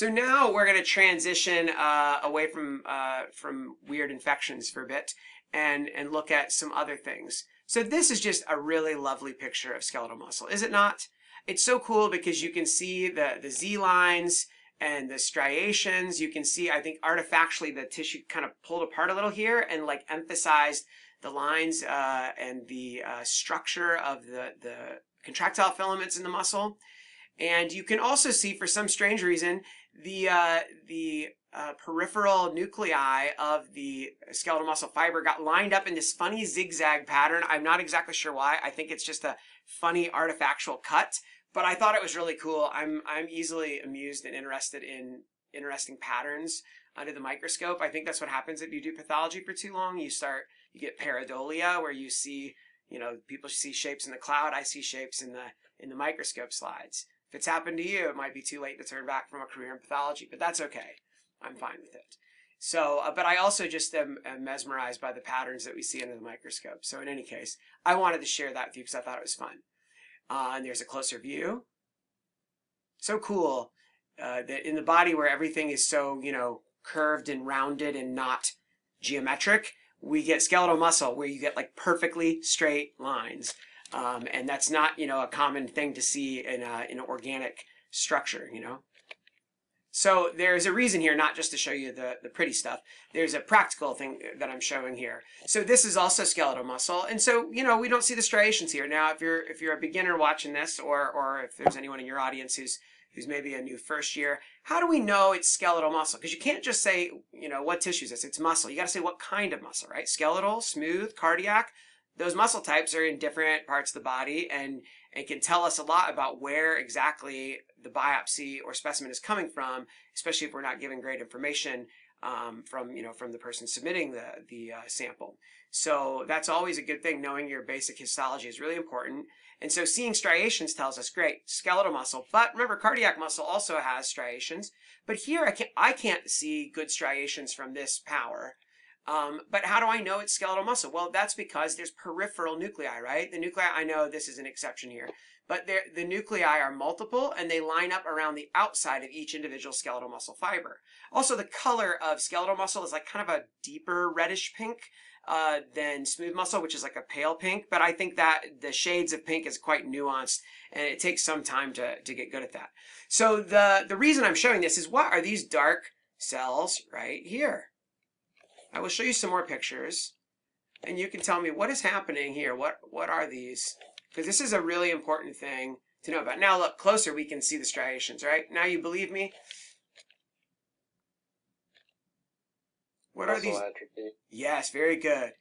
So now we're going to transition uh, away from uh, from weird infections for a bit and and look at some other things. So this is just a really lovely picture of skeletal muscle, is it not? It's so cool because you can see the the Z lines and the striations. You can see, I think, artifactually the tissue kind of pulled apart a little here and like emphasized the lines uh, and the uh, structure of the the contractile filaments in the muscle. And you can also see, for some strange reason, the uh, the uh, peripheral nuclei of the skeletal muscle fiber got lined up in this funny zigzag pattern. I'm not exactly sure why. I think it's just a funny artifactual cut, but I thought it was really cool. I'm I'm easily amused and interested in interesting patterns under the microscope. I think that's what happens if you do pathology for too long. You start you get pareidolia where you see, you know, people see shapes in the cloud. I see shapes in the in the microscope slides. If it's happened to you, it might be too late to turn back from a career in pathology, but that's okay. I'm fine with it. So, uh, but I also just am, am, mesmerized by the patterns that we see under the microscope. So in any case, I wanted to share that with you because I thought it was fun. Uh, and there's a closer view. So cool uh, that in the body where everything is so, you know, curved and rounded and not geometric, we get skeletal muscle where you get like perfectly straight lines. Um, and that's not, you know, a common thing to see in, a, in an organic structure, you know. So there's a reason here, not just to show you the, the pretty stuff. There's a practical thing that I'm showing here. So this is also skeletal muscle. And so, you know, we don't see the striations here. Now, if you're if you're a beginner watching this, or or if there's anyone in your audience who's who's maybe a new first year, how do we know it's skeletal muscle? Because you can't just say, you know, what tissue is this? It's muscle. You got to say what kind of muscle, right? Skeletal, smooth, cardiac those muscle types are in different parts of the body and and can tell us a lot about where exactly the biopsy or specimen is coming from, especially if we're not given great information um, from you know from the person submitting the the uh, sample. So that's always a good thing. Knowing your basic histology is really important. And so seeing striations tells us great skeletal muscle. But remember, cardiac muscle also has striations. But here I can't I can't see good striations from this power. Um, but how do I know it's skeletal muscle? Well, that's because there's peripheral nuclei, right? The nuclei, I know this is an exception here, but the nuclei are multiple and they line up around the outside of each individual skeletal muscle fiber. Also, the color of skeletal muscle is like kind of a deeper reddish pink uh, than smooth muscle, which is like a pale pink. But I think that the shades of pink is quite nuanced and it takes some time to, to get good at that. So the, the reason I'm showing this is what are these dark cells right here? I will show you some more pictures and you can tell me what is happening here. What, what are these? Because this is a really important thing to know about. Now look closer, we can see the striations, right? Now you believe me? What are these? Atrophy. Yes, very good.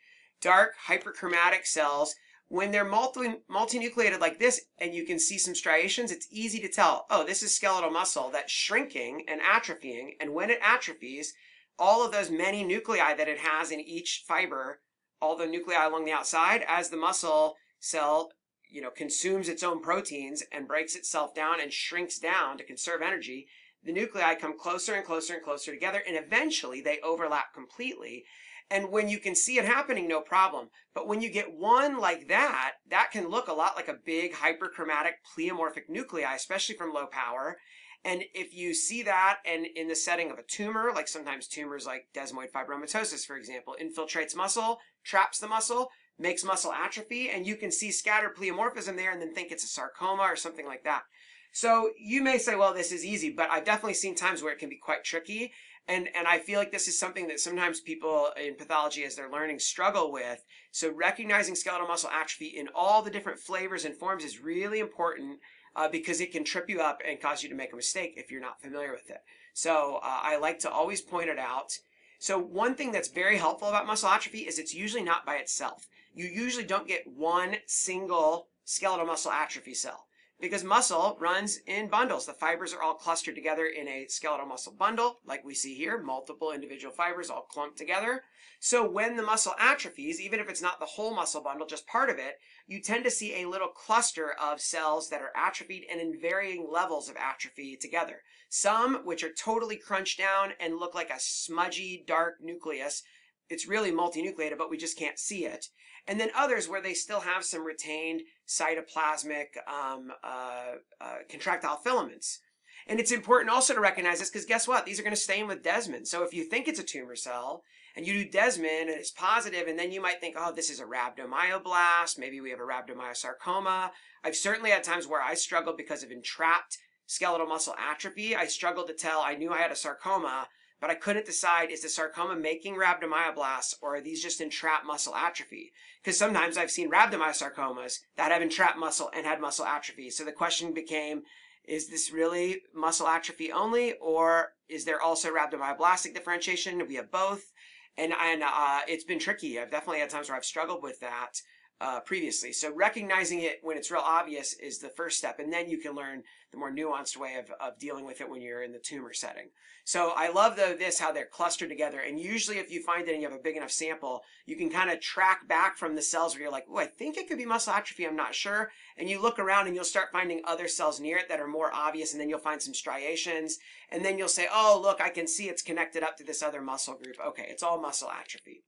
Dark hyperchromatic cells. When they're multi multinucleated like this and you can see some striations, it's easy to tell, oh, this is skeletal muscle that's shrinking and atrophying. And when it atrophies, all of those many nuclei that it has in each fiber, all the nuclei along the outside, as the muscle cell, you know, consumes its own proteins and breaks itself down and shrinks down to conserve energy, the nuclei come closer and closer and closer together, and eventually they overlap completely. And when you can see it happening, no problem. But when you get one like that, that can look a lot like a big hyperchromatic pleomorphic nuclei, especially from low power. And if you see that and in the setting of a tumor, like sometimes tumors like desmoid fibromatosis, for example, infiltrates muscle, traps the muscle, makes muscle atrophy, and you can see scattered pleomorphism there and then think it's a sarcoma or something like that. So you may say, well, this is easy, but I've definitely seen times where it can be quite tricky. And, and I feel like this is something that sometimes people in pathology, as they're learning, struggle with. So recognizing skeletal muscle atrophy in all the different flavors and forms is really important uh, because it can trip you up and cause you to make a mistake if you're not familiar with it. So uh, I like to always point it out. So one thing that's very helpful about muscle atrophy is it's usually not by itself. You usually don't get one single skeletal muscle atrophy cell because muscle runs in bundles. The fibers are all clustered together in a skeletal muscle bundle, like we see here, multiple individual fibers all clumped together. So when the muscle atrophies, even if it's not the whole muscle bundle, just part of it, you tend to see a little cluster of cells that are atrophied and in varying levels of atrophy together. Some which are totally crunched down and look like a smudgy dark nucleus. It's really multinucleated, but we just can't see it and then others where they still have some retained cytoplasmic um, uh, uh, contractile filaments. And it's important also to recognize this because guess what? These are going to stay in with desmin. So if you think it's a tumor cell and you do desmin and it's positive, and then you might think, oh, this is a rhabdomyoblast. Maybe we have a rhabdomyosarcoma. I've certainly had times where I struggled because of entrapped skeletal muscle atrophy. I struggled to tell, I knew I had a sarcoma, but I couldn't decide is the sarcoma making rhabdomyoblasts or are these just entrapped muscle atrophy? Because sometimes I've seen rhabdomyosarcomas that have entrapped muscle and had muscle atrophy. So the question became, is this really muscle atrophy only, or is there also rhabdomyoblastic differentiation? We have both. And, and uh, it's been tricky. I've definitely had times where I've struggled with that uh, previously. So recognizing it when it's real obvious is the first step, and then you can learn the more nuanced way of, of dealing with it when you're in the tumor setting. So I love the, this, how they're clustered together. And usually if you find it and you have a big enough sample, you can kind of track back from the cells where you're like, oh, I think it could be muscle atrophy. I'm not sure. And you look around and you'll start finding other cells near it that are more obvious. And then you'll find some striations. And then you'll say, oh, look, I can see it's connected up to this other muscle group. Okay, it's all muscle atrophy.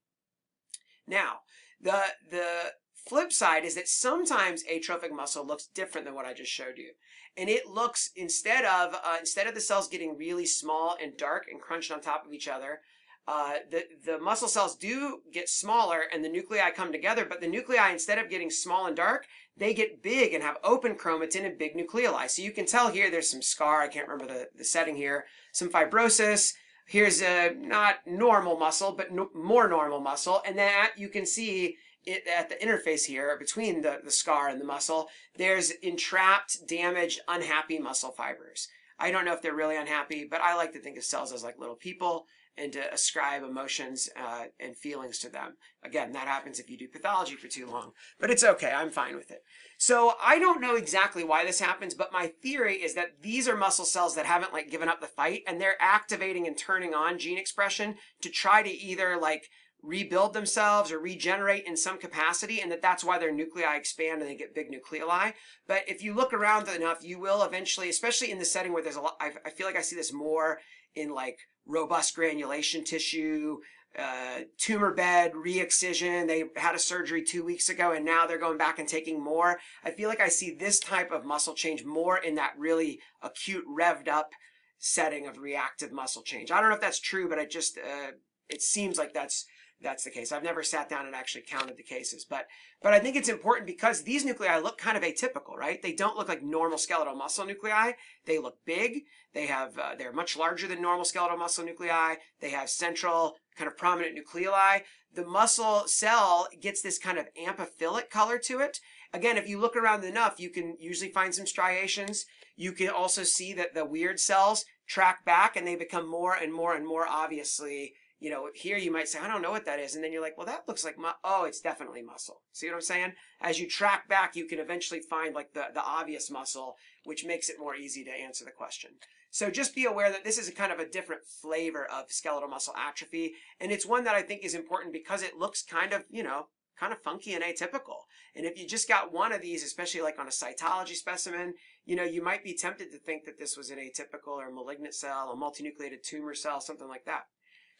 Now, the, the Flip side is that sometimes atrophic muscle looks different than what I just showed you. And it looks, instead of, uh, instead of the cells getting really small and dark and crunched on top of each other, uh, the, the muscle cells do get smaller and the nuclei come together, but the nuclei, instead of getting small and dark, they get big and have open chromatin and big nucleoli. So you can tell here there's some scar, I can't remember the, the setting here, some fibrosis, here's a not normal muscle, but no, more normal muscle, and that you can see it, at the interface here between the, the scar and the muscle, there's entrapped, damaged, unhappy muscle fibers. I don't know if they're really unhappy, but I like to think of cells as like little people and to ascribe emotions uh, and feelings to them. Again, that happens if you do pathology for too long, but it's okay. I'm fine with it. So I don't know exactly why this happens, but my theory is that these are muscle cells that haven't like given up the fight and they're activating and turning on gene expression to try to either like rebuild themselves or regenerate in some capacity and that that's why their nuclei expand and they get big nucleoli. But if you look around enough, you will eventually, especially in the setting where there's a lot, I, I feel like I see this more in like robust granulation tissue, uh, tumor bed, re-excision. They had a surgery two weeks ago and now they're going back and taking more. I feel like I see this type of muscle change more in that really acute revved up setting of reactive muscle change. I don't know if that's true, but I just, uh, it seems like that's that's the case. I've never sat down and actually counted the cases, but but I think it's important because these nuclei look kind of atypical, right? They don't look like normal skeletal muscle nuclei. They look big. They have uh, they're much larger than normal skeletal muscle nuclei. They have central kind of prominent nucleoli. The muscle cell gets this kind of amphophilic color to it. Again, if you look around enough, you can usually find some striations. You can also see that the weird cells track back and they become more and more and more obviously you know, here you might say, I don't know what that is. And then you're like, well, that looks like, mu- oh, it's definitely muscle. See what I'm saying? As you track back, you can eventually find like the, the obvious muscle, which makes it more easy to answer the question. So just be aware that this is a kind of a different flavor of skeletal muscle atrophy. And it's one that I think is important because it looks kind of, you know, kind of funky and atypical. And if you just got one of these, especially like on a cytology specimen, you know, you might be tempted to think that this was an atypical or malignant cell, a multinucleated tumor cell, something like that.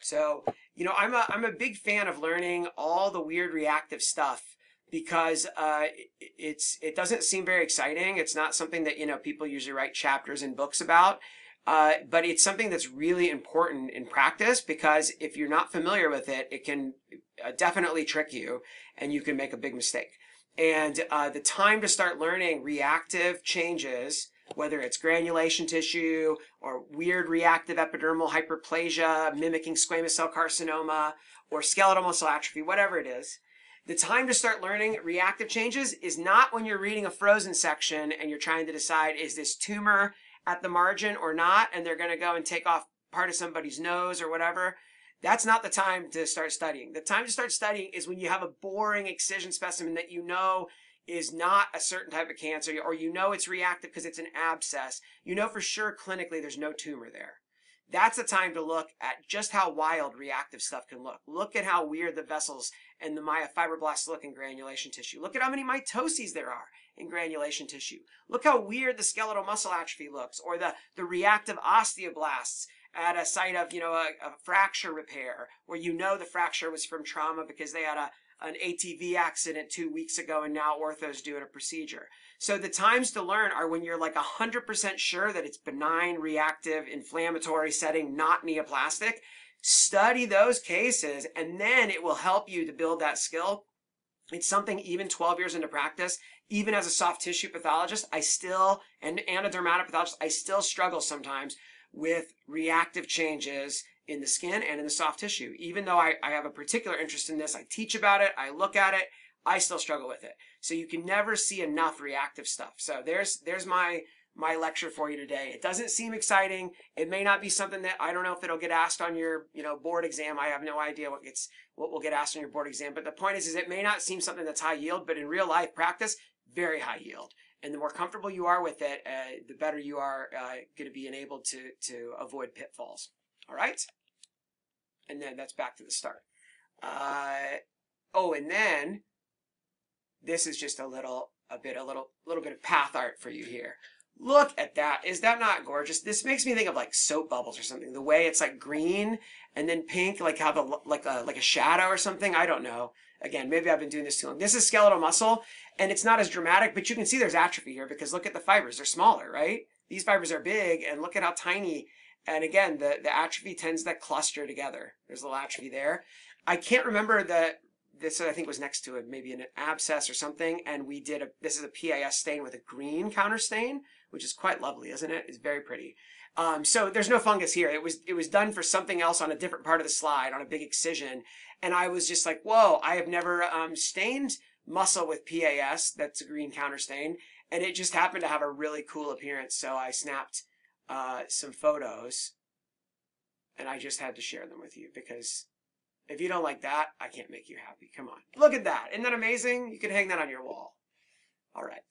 So, you know, I'm a, I'm a big fan of learning all the weird reactive stuff because uh, it's it doesn't seem very exciting. It's not something that you know people usually write chapters in books about, uh, but it's something that's really important in practice because if you're not familiar with it, it can uh, definitely trick you, and you can make a big mistake. And uh, the time to start learning reactive changes whether it's granulation tissue or weird reactive epidermal hyperplasia mimicking squamous cell carcinoma or skeletal muscle atrophy, whatever it is. The time to start learning reactive changes is not when you're reading a frozen section and you're trying to decide is this tumor at the margin or not, and they're going to go and take off part of somebody's nose or whatever. That's not the time to start studying. The time to start studying is when you have a boring excision specimen that you know is not a certain type of cancer, or you know it's reactive because it's an abscess, you know for sure clinically there's no tumor there. That's the time to look at just how wild reactive stuff can look. Look at how weird the vessels and the myofibroblasts look in granulation tissue. Look at how many mitoses there are in granulation tissue. Look how weird the skeletal muscle atrophy looks, or the, the reactive osteoblasts at a site of, you know, a, a fracture repair, where you know the fracture was from trauma because they had a, an ATV accident two weeks ago and now ortho's doing a procedure. So the times to learn are when you're like 100% sure that it's benign, reactive, inflammatory setting, not neoplastic. Study those cases and then it will help you to build that skill. It's something even 12 years into practice, even as a soft tissue pathologist, I still, and, and a dermatopathologist, I still struggle sometimes with reactive changes in the skin and in the soft tissue. Even though I, I have a particular interest in this, I teach about it, I look at it, I still struggle with it. So you can never see enough reactive stuff. So there's there's my my lecture for you today. It doesn't seem exciting. It may not be something that I don't know if it'll get asked on your, you know, board exam. I have no idea what gets what will get asked on your board exam. But the point is is it may not seem something that's high yield, but in real life practice, very high yield. And the more comfortable you are with it, uh, the better you are uh, going to be enabled to to avoid pitfalls. All right? And then that's back to the start. Uh, oh, and then this is just a little, a bit, a little, little bit of path art for you here. Look at that. Is that not gorgeous? This makes me think of like soap bubbles or something. The way it's like green and then pink, like how the, like a, like a shadow or something. I don't know. Again, maybe I've been doing this too long. This is skeletal muscle and it's not as dramatic, but you can see there's atrophy here because look at the fibers. They're smaller, right? These fibers are big and look at how tiny. And again, the, the atrophy tends to cluster together. There's a little atrophy there. I can't remember the this I think was next to it, maybe an abscess or something, and we did a this is a PAS stain with a green counter stain, which is quite lovely, isn't it? It's very pretty. Um, so there's no fungus here. It was it was done for something else on a different part of the slide on a big excision, and I was just like, whoa! I have never um, stained muscle with PAS. That's a green counter stain, and it just happened to have a really cool appearance. So I snapped uh, some photos, and I just had to share them with you because if you don't like that, I can't make you happy. Come on. Look at that. Isn't that amazing? You can hang that on your wall. All right.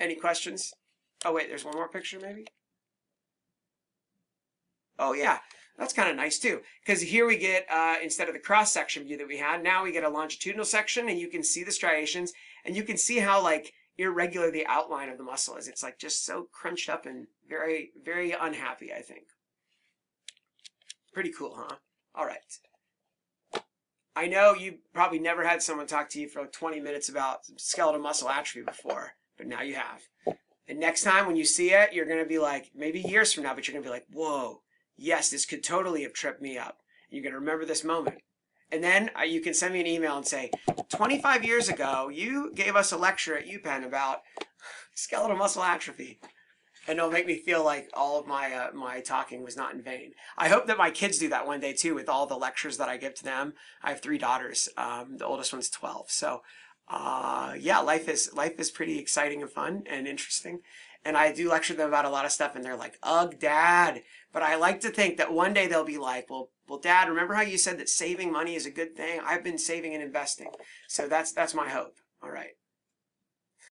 Any questions? Oh, wait, there's one more picture maybe? Oh, yeah. That's kind of nice too. Because here we get, uh, instead of the cross-section view that we had, now we get a longitudinal section and you can see the striations and you can see how like irregular the outline of the muscle is. It's like just so crunched up and very, very unhappy, I think. Pretty cool, huh? All right. I know you probably never had someone talk to you for like 20 minutes about skeletal muscle atrophy before, but now you have. And next time when you see it, you're going to be like, maybe years from now, but you're going to be like, whoa, yes, this could totally have tripped me up. And You're going to remember this moment. And then uh, you can send me an email and say, 25 years ago, you gave us a lecture at UPenn about skeletal muscle atrophy and it'll make me feel like all of my uh, my talking was not in vain. I hope that my kids do that one day too, with all the lectures that I give to them. I have three daughters. Um, the oldest one's twelve, so uh, yeah, life is life is pretty exciting and fun and interesting. And I do lecture them about a lot of stuff, and they're like, "Ugh, Dad." But I like to think that one day they'll be like, "Well, well, Dad, remember how you said that saving money is a good thing? I've been saving and investing, so that's that's my hope." All right.